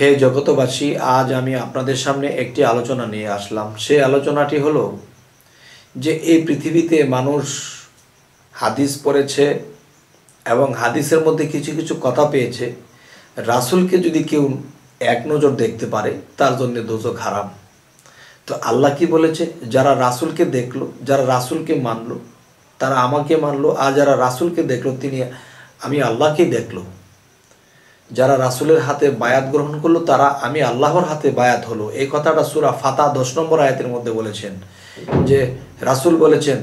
হে জগতবাসী, আজ আমি আপনাদের সামনে একটি আলোচনা নিয়ে আসলাম। সেই আলোচনাটি হলো যে এই পৃথিবীতে মানুষ হাদিস পড়েছে এবং হাদিসের মধ্যে কিছু কিছু কথা পেয়েছে। রাসুলকে যদি কেউ এক নজর দেখতে পারে, তার জন্য দোজক হারাম। তো আল্লাহ কি বলেছে? যারা রাসুলকে দেখল, যারা রাসুলকে মানলো, তারা আমাকে মানলো, আর যারা রাসুলকে দেখল, তিনি আমি আল্লাহকেই দেখল। যারা রাসুলের হাতে বায়াত গ্রহণ করল, তারা আমি আল্লাহর হাতে বায়াত হলো। এই কথাটা সুরা ফাতা দশ নম্বর আয়াতের মধ্যে বলেছেন যে, রাসুল বলেছেন,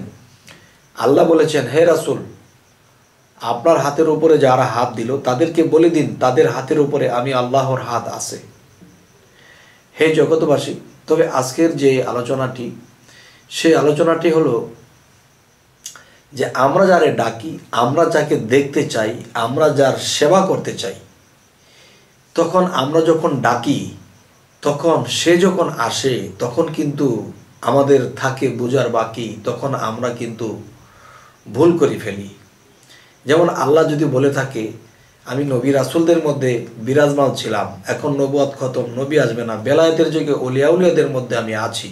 আল্লাহ বলেছেন, হে রাসুল, আপনার হাতের উপরে যারা হাত দিল, তাদেরকে বলে দিন, তাদের হাতের উপরে আমি আল্লাহর হাত আছে। হে জগতবাসী তবে আজকের যে আলোচনাটি, সেই আলোচনাটি হলো যে, আমরা যারে ডাকি, আমরা যাকে দেখতে চাই, আমরা যার সেবা করতে চাই তখন আমরা যখন ডাকি, তখন সে যখন আসে, তখন কিন্তু আমাদের থাকে বোঝার বাকি, তখন আমরা কিন্তু ভুল করে ফেলি। যেমন আল্লাহ যদি বলে থাকে, আমি নবী রাসুলদের মধ্যে বিরাজমান ছিলাম, এখন নবুয়াদ খতম, নবী আসবে না, বেলায়েতের যুগে অলিয়াউলিয়াদের মধ্যে আমি আছি।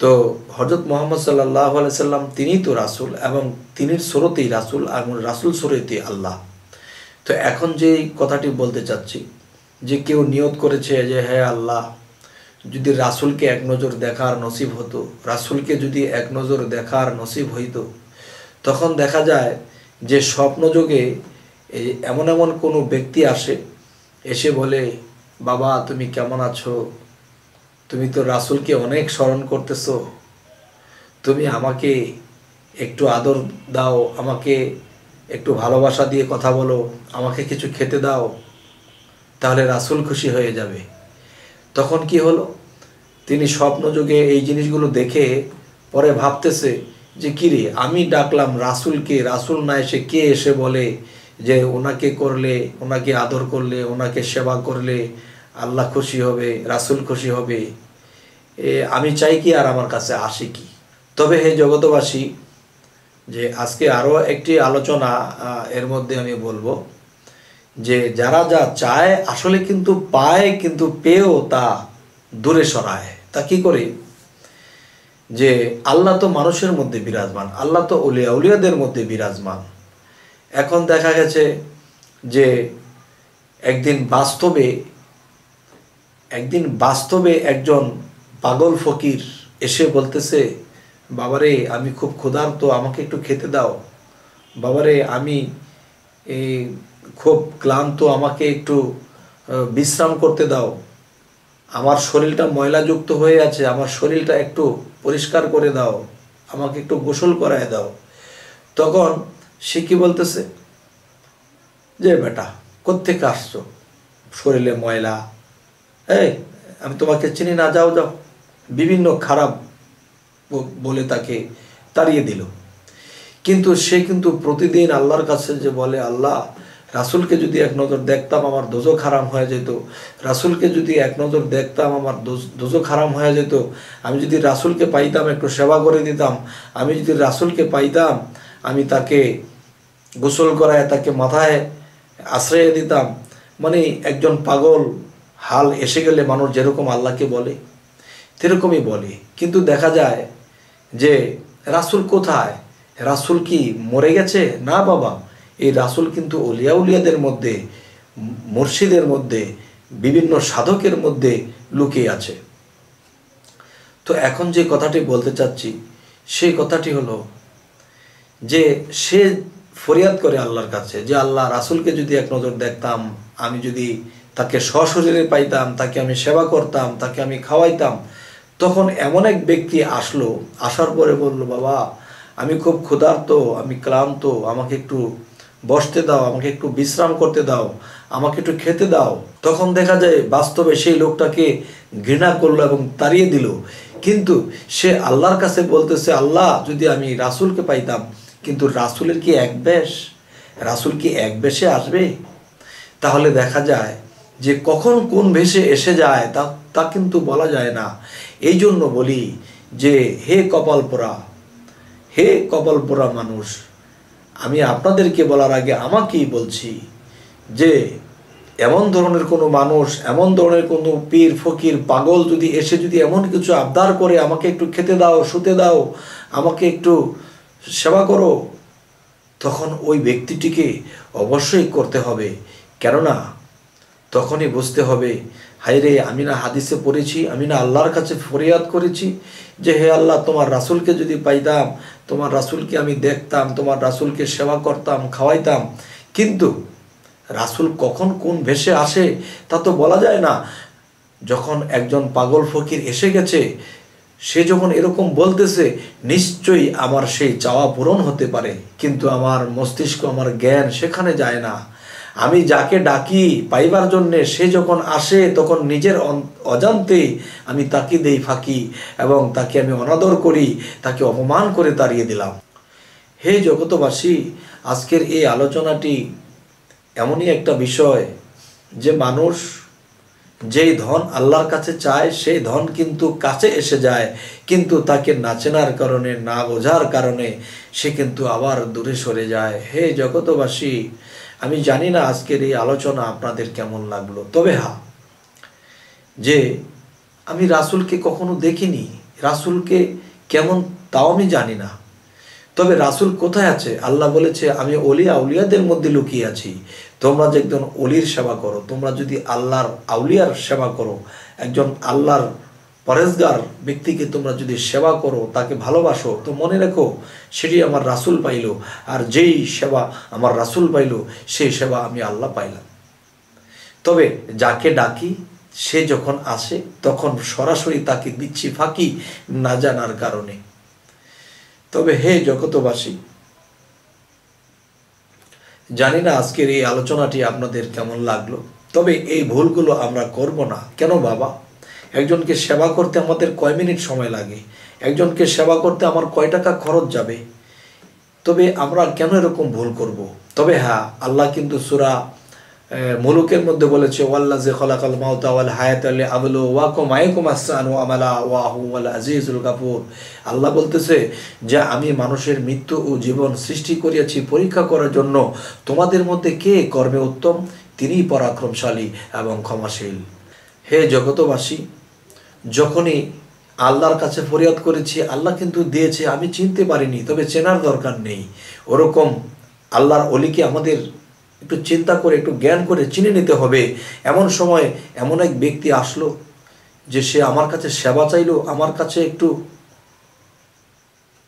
তো হজরত মোহাম্মদ সাল্লাহ আলাইসাল্লাম তিনিই তো রাসুল এবং তিনির স্রোতেই রাসুল এবং রাসুল স্রোতেই আল্লাহ। তো এখন যে কথাটি বলতে চাচ্ছি, যে কেউ নিয়ত করেছে যে হ্যাঁ আল্লাহ, যদি রাসুলকে এক নজর দেখার নসিব হতো, রাসুলকে যদি এক নজর দেখার নসিব হইতো, তখন দেখা যায় যে স্বপ্নযোগে এমন এমন কোনো ব্যক্তি আসে, এসে বলে, বাবা, তুমি কেমন আছো? তুমি তো রাসুলকে অনেক স্মরণ করতেছো। তুমি আমাকে একটু আদর দাও, আমাকে একটু ভালোবাসা দিয়ে কথা বলো, আমাকে কিছু খেতে দাও, তাহলে রাসুল খুশি হয়ে যাবে। তখন কি হলো? তিনি স্বপ্নযোগে এই জিনিসগুলো দেখে পরে ভাবতেছে যে কিরে আমি ডাকলাম রাসুলকে, রাসুল না এসে কে এসে বলে যে, ওনাকে করলে, ওনাকে আদর করলে, ওনাকে সেবা করলে আল্লাহ খুশি হবে, রাসুল খুশি হবে। আমি চাই কি আর আমার কাছে আসে কি? তবে হে জগতবাসী যে আজকে আরও একটি আলোচনা এর মধ্যে আমি বলব যে যারা যা চায় আসলে কিন্তু পায় কিন্তু পেয়েও তা দূরে সরায়। তা কি করে? যে আল্লাহ তো মানুষের মধ্যে বিরাজমান, আল্লাহ তো উলিয়া উলিয়াদের মধ্যে বিরাজমান। এখন দেখা গেছে যে একদিন বাস্তবে একদিন বাস্তবে একজন পাগল ফকির এসে বলতেছে বাবারে, আমি খুব ক্ষুধার্ত, আমাকে একটু খেতে দাও। বাবারে, আমি এই খুব ক্লান্ত, আমাকে একটু বিশ্রাম করতে দাও। আমার শরীরটা ময়লাযুক্ত হয়ে আছে, আমার শরীরটা একটু পরিষ্কার করে দাও। আমাকে একটু গোসল করায় দাও। তখন সে কি বলতেছে? যে, বেটা কোথেকে আসছো? শরীরে ময়লা? এই, আমি তোমাকে চিনি না, যাও যাও। বিভিন্ন খারাপ বলে তাকে তাড়িয়ে দিল। কিন্তু সে কিন্তু প্রতিদিন আল্লাহর কাছে যে বলে, আল্লাহ, রাসুলকে যদি এক নজর দেখতাম আমার দোজো খারাম হয়ে যেত, রাসুলকে যদি এক নজর দেখতাম আমার দোজো খারাম হয়ে যেত, আমি যদি রাসুলকে পাইতাম, একটু সেবা করে দিতাম, আমি যদি রাসুলকে পাইতাম, আমি তাকে গোসল করায়, তাকে মাথায় আশ্রয় দিতাম মানে একজন পাগল হাল এসে গেলে মানুষ যেরকম আল্লাহকে বলে সেরকমই বলে। কিন্তু দেখা যায় যে, রাসুল কোথায়? রাসুল কি মরে গেছে? না বাবা। এই রাসুল কিন্তু অলিয়া উলিয়াদের মধ্যে, মুর্শিদের মধ্যে, বিভিন্ন সাধকের মধ্যে লুকিয়ে আছে। তো এখন যে কথাটি বলতে চাচ্ছি, সেই কথাটি হলো যে, সে ফরিয়াদ করে আল্লাহর কাছে যে, আল্লাহ রাসুলকে যদি এক নজর দেখতাম, আমি যদি তাকে সশরীরে পাইতাম, তাকে আমি সেবা করতাম, তাকে আমি খাওয়াইতাম তখন এমন এক ব্যক্তি আসলো, আসার পরে বলল, বাবা, আমি খুব ক্ষুধার্ত, আমি ক্লান্ত, আমাকে একটু বসতে দাও, আমাকে একটু বিশ্রাম করতে দাও, আমাকে একটু খেতে দাও। তখন দেখা যায়, বাস্তবে সেই লোকটাকে ঘৃণা করল এবং তাড়িয়ে দিল। কিন্তু সে আল্লাহর কাছে বলতেছে, আল্লাহ, যদি আমি রাসুলকে পাইতাম, কিন্তু রাসুলের কি এক বেশ? রাসুল কি এক বেশে আসবে? তাহলে দেখা যায় যে কখন কোন ভেসে এসে যায়, তা তা কিন্তু বলা যায় না। এই জন্য বলি যে, হে কপাল পোড়া হে কপাল পোড়া মানুষ, আমি আপনাদেরকে বলার আগে আমাকেই বলছি যে, এমন ধরনের কোনো মানুষ, এমন ধরনের কোনো পীর, ফকির, পাগল যদি এসে যদি এমন কিছু আবদার করে, আমাকে একটু খেতে দাও, শুতে দাও, আমাকে একটু সেবা করো, তখন ওই ব্যক্তিটিকে অবশ্যই করতে হবে। কেননা তখনই বুঝতে হবে হাই রে আমি না হাদিসে পড়েছি, আমি না আল্লাহর কাছে ফরিয়াদ করেছি যে হে আল্লাহ, তোমার রাসুলকে যদি পাইতাম, তোমার রাসুলকে আমি দেখতাম, তোমার রাসুলকে সেবা করতাম, খাওয়াইতাম, কিন্তু রাসুল কখন কোন ভেসে আসে তা তো বলা যায় না। যখন একজন পাগল ফকির এসে গেছে, সে যখন এরকম বলতেছে, নিশ্চয়ই আমার সেই চাওয়া পূরণ হতে পারে, কিন্তু আমার মস্তিষ্ক, আমার জ্ঞান সেখানে যায় না। আমি যাকে ডাকি পাইবার জন্যে সে যখন আসে, তখন নিজের অজান্তে আমি তাকে দেই ফাঁকি এবং তাকে আমি অনাদর করি, তাকে অপমান করে তাড়িয়ে দিলাম। হে জগতবাসী আজকের এই আলোচনাটি এমনই একটা বিষয় যে মানুষ যেই ধন আল্লাহর কাছে চায়, সেই ধন কিন্তু কাছে এসে যায়, কিন্তু তাকে না চেনার কারণে, না বোঝার কারণে সে কিন্তু আবার দূরে সরে যায়। হে জগতবাসী আমি জানি না আজকের এই আলোচনা আপনাদের কেমন লাগল। তবে হা যে আমি রাসুলকে কখনো দেখিনি, রাসুলকে কেমন তাও আমি জানি না। তবে রাসুল কোথায় আছে? আল্লাহ বলেছে, আমি অলিয়া আউলিয়াদের মধ্যে লুকিয়ে আছি। তোমরা যে একজন অলির সেবা করো, তোমরা যদি আল্লাহর আউলিয়ার সেবা করো, একজন আল্লাহর পরেজগার ব্যক্তিকে তোমরা যদি সেবা করো, তাকে ভালোবাসো, তো মনে রেখো, সেটি আমার রাসুল পাইল, আর যেই সেবা আমার রাসুল পাইল সেই সেবা আমি আল্লাহ পাইলাম। তবে যাকে ডাকি, সে যখন আসে, তখন সরাসরি তাকে দিচ্ছি ফাঁকি না জানার কারণে। তবে হে জগতবাসী জানি না আজকের এই আলোচনাটি আপনাদের কেমন লাগল, তবে এই ভুলগুলো আমরা করব না। কেন বাবা? একজনকে সেবা করতে আমাদের কয় মিনিট সময় লাগে? একজনকে সেবা করতে আমার কয় টাকা খরচ যাবে? তবে আমরা কেন এরকম ভুল করব। তবে হ্যাঁ আল্লাহ কিন্তু সুরা মুলুকের মধ্যে বলেছে ওয়াল্লা যে খলাকাল মাউতা ওয়াল হায়াত আলী আবলু ওয়াকুম আয়কুম আসান আমালা ওয়াহু ওয়াল আজিজুল কাপুর আল্লাহ বলতেছে যে, আমি মানুষের মৃত্যু ও জীবন সৃষ্টি করিয়াছি পরীক্ষা করার জন্য। তোমাদের মধ্যে কে কর্মে উত্তম? তিনিই পরাক্রমশালী এবং ক্ষমাশীল। হে জগতবাসী যখনই আল্লাহর কাছে ফরিয়াদ করেছি, আল্লাহ কিন্তু দিয়েছে, আমি চিনতে পারিনি, তবে চেনার দরকার নেই। ওরকম আল্লাহর অলিকে আমাদের একটু চিন্তা করে, একটু জ্ঞান করে চিনে নিতে হবে। এমন সময় এমন এক ব্যক্তি আসলো যে সে আমার কাছে সেবা চাইলো, আমার কাছে একটু,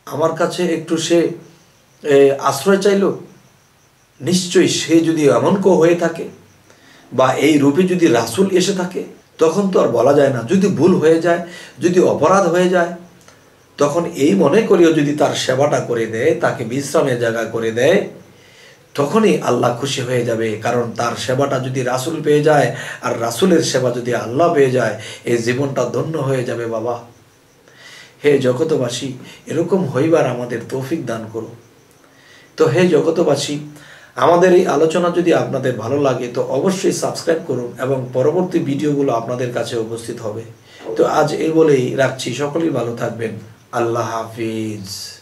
আমার কাছে একটু সে আশ্রয় চাইল। নিশ্চয়ই সে যদি এমন হয়ে থাকে বা এই রূপে যদি রাসুল এসে থাকে তখন তো আর বলা যায় না। যদি ভুল হয়ে যায়, যদি অপরাধ হয়ে যায়, তখন এই মনে করিও যদি তার সেবাটা করে দেয়, তাকে বিশ্রামের জায়গা করে দেয়, তখনই আল্লাহ খুশি হয়ে যাবে। কারণ তার সেবাটা যদি রাসুল পেয়ে যায়, আর রাসুলের সেবা যদি আল্লাহ পেয়ে যায়, এই জীবনটা ধন্য হয়ে যাবে বাবা। হে জগতবাসী এরকম হইবার আমাদের তৌফিক দান করো। তো হে জগতবাসী আমাদের এই আলোচনা যদি আপনাদের ভালো লাগে, তো অবশ্যই সাবস্ক্রাইব করুন এবং পরবর্তী ভিডিওগুলো আপনাদের কাছে উপস্থিত হবে। তো আজ এ বলেই রাখছি। সকলেই ভালো থাকবেন। আল্লাহ হাফিজ।